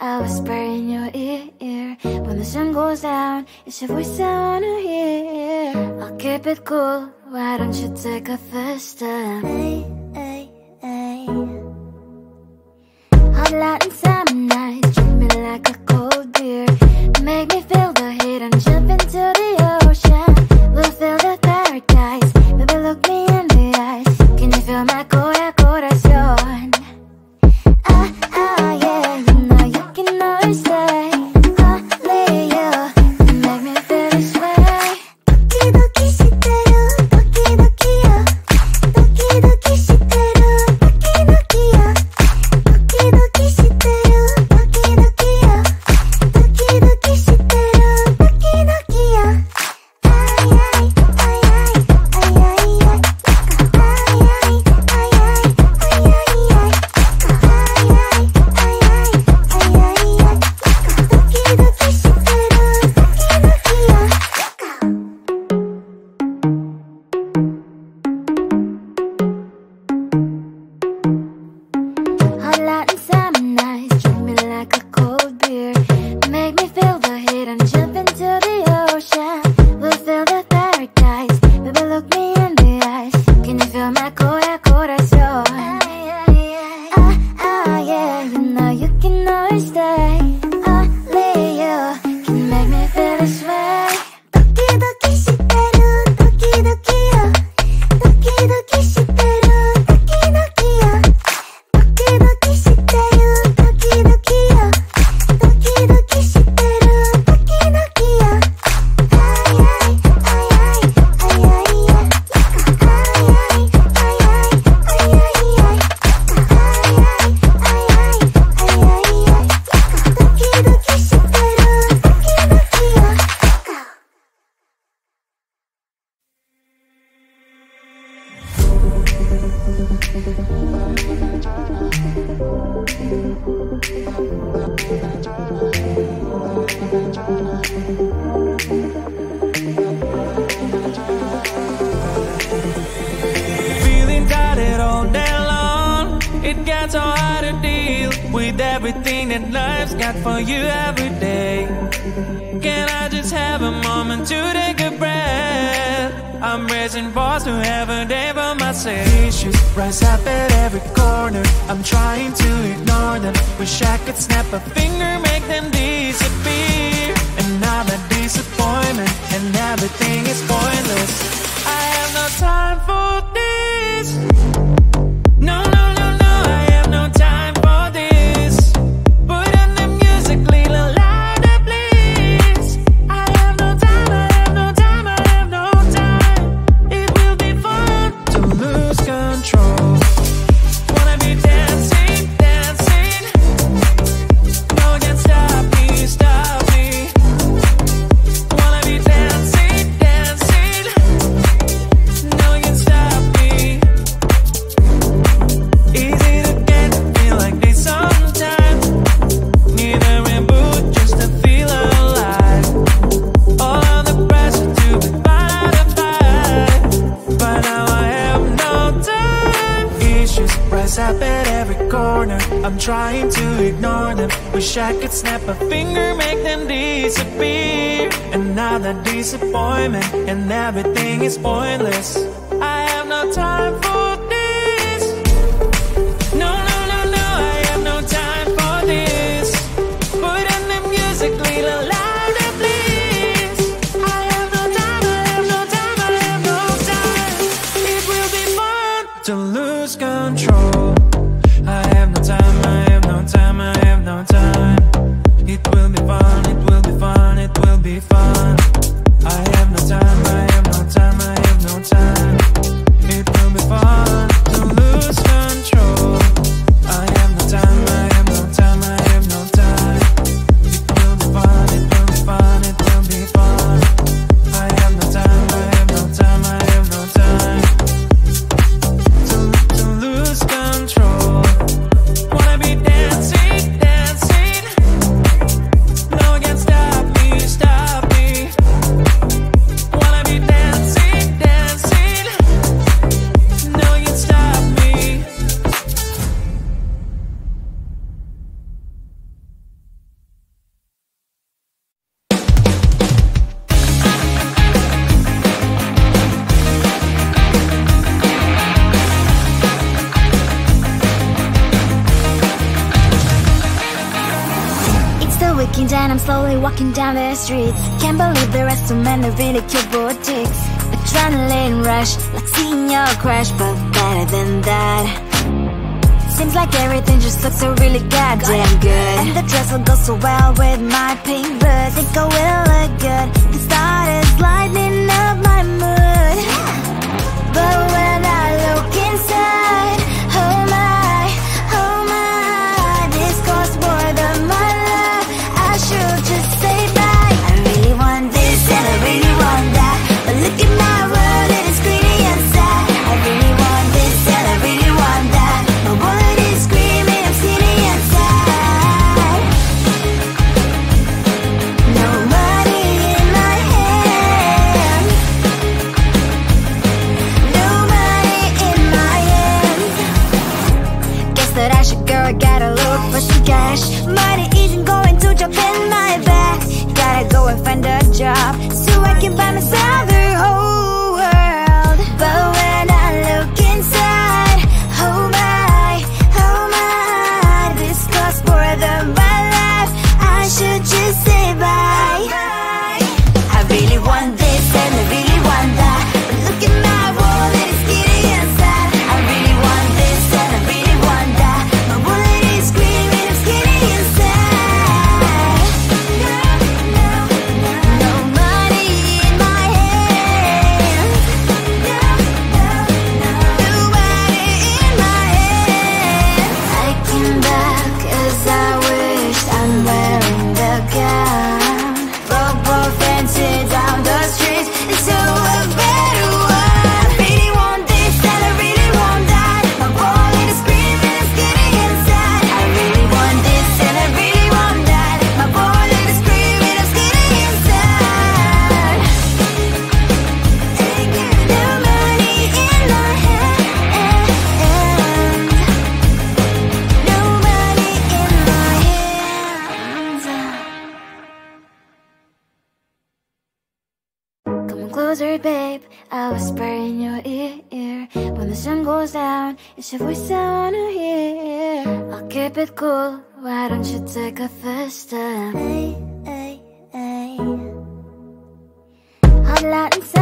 I whisper in your ear When the sun goes down It's your voice I wanna hear. I'll keep it cool Why don't you take a first step Hey, hey, hey Hot light and summer night Treat me like a cold beer. Make me feel the heat and jump into the ocean. We'll feel the paradise Baby, look me in the eyes. Can you feel my cold? Thank you. everything that life's got for you every day. Can I just have a moment to take a breath? I'm raising bars to heaven, they but my issues rise up at every corner. I'm trying to ignore them. Wish I could snap a finger, make them disappear. And I'm a disappointment, and everything is pointless. I have no time for this. disappear. Another disappointment And everything is pointless. walking down the streets. Can't believe there are so many really cute boutiques Adrenaline rush, like seeing your crush But better than that. Seems like everything just looks so really goddamn good. And the dress will go so well with my pink boots Think I will look good. The start is lighting up my mood. Your voice, I wanna hear I'll keep it cool, why don't you take a first step? Hey, hey, hey. Hot light and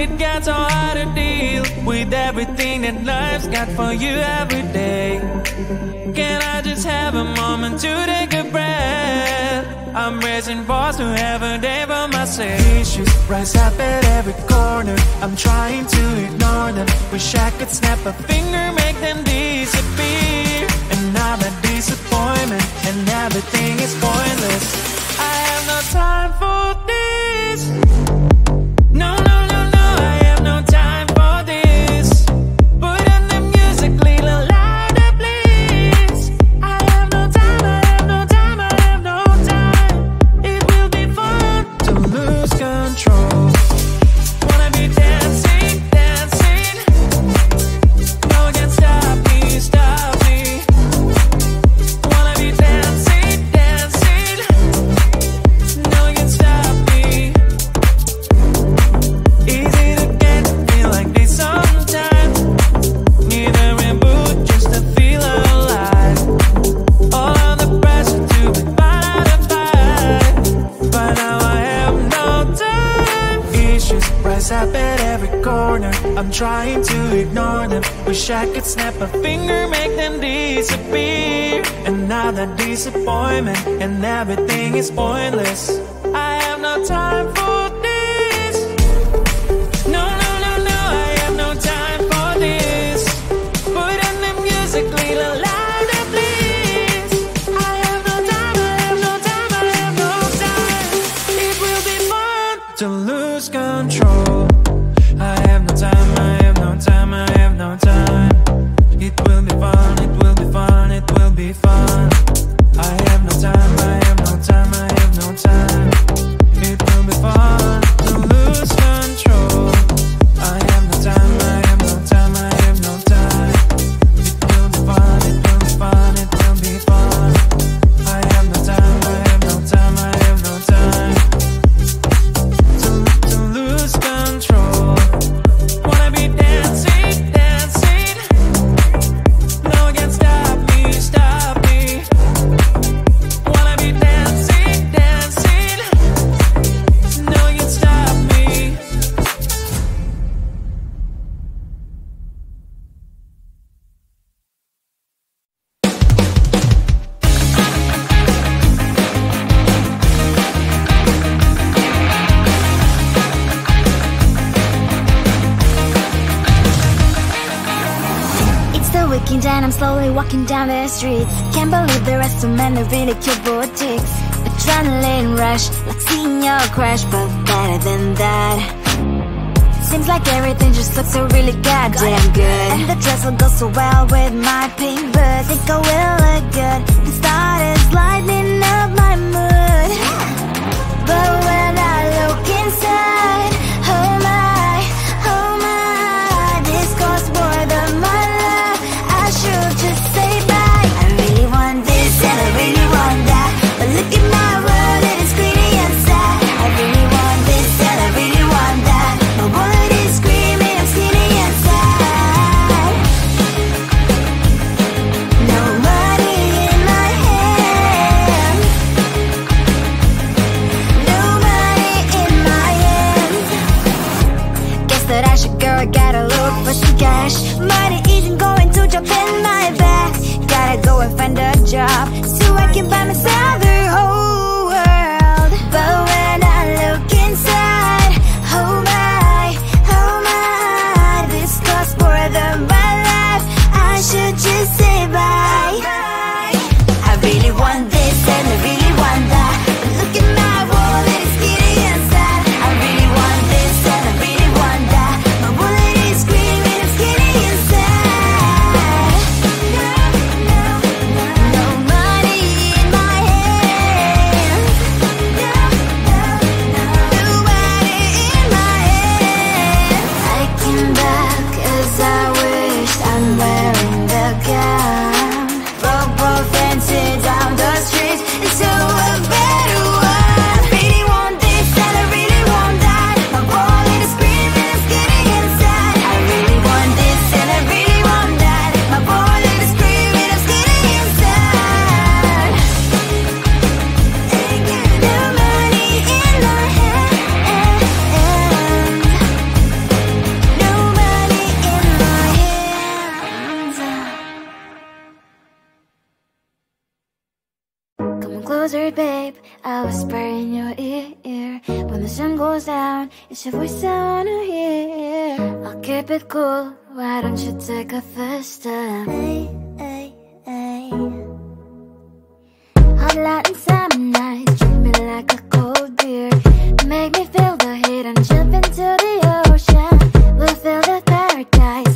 It got so hard to deal with everything that life's got for you every day. Can I just have a moment to take a breath? I'm raising balls to have a day by myself. Issues rise up at every corner. I'm trying to ignore them. Wish I could snap a finger, make them disappear. And I'm a disappointment, and everything is pointless. I have no time for this. trying to ignore them. Wish I could snap a finger, make them disappear. Another disappointment, and everything is pointless. I have no time for and then I'm slowly walking down the streets. Can't believe the rest of men are really cute boutiques Adrenaline rush, like seeing your crush But better than that. Seems like everything just looks so really goddamn good. And the dress will go so well with my pink boots. Think I will look good. The start is lighting up my mood. But when Babe, I whisper in your ear. When the sun goes down, it's your voice I wanna hear. I'll keep it cool, why don't you take a first step? Hey, hey, hey Hot light and some night, dreaming like a cold beer. Make me feel the heat and jump into the ocean. We'll feel the paradise.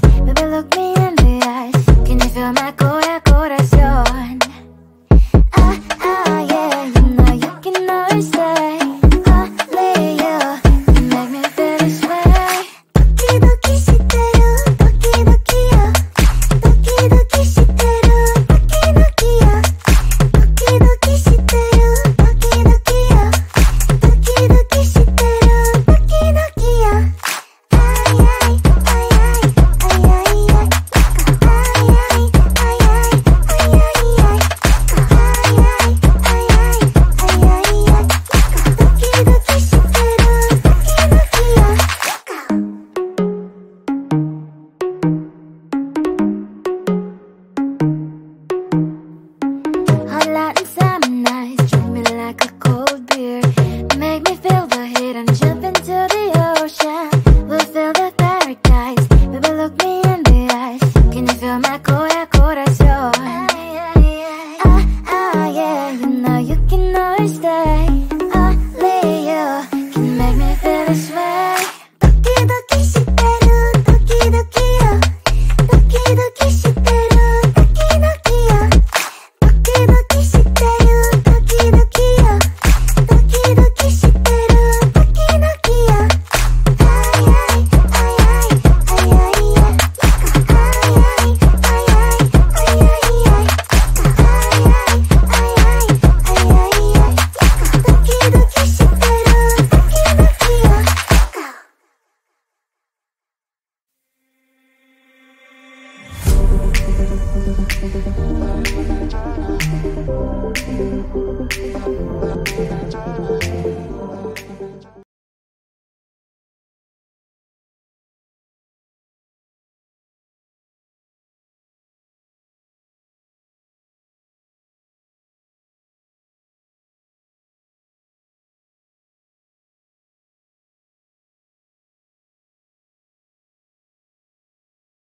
Thank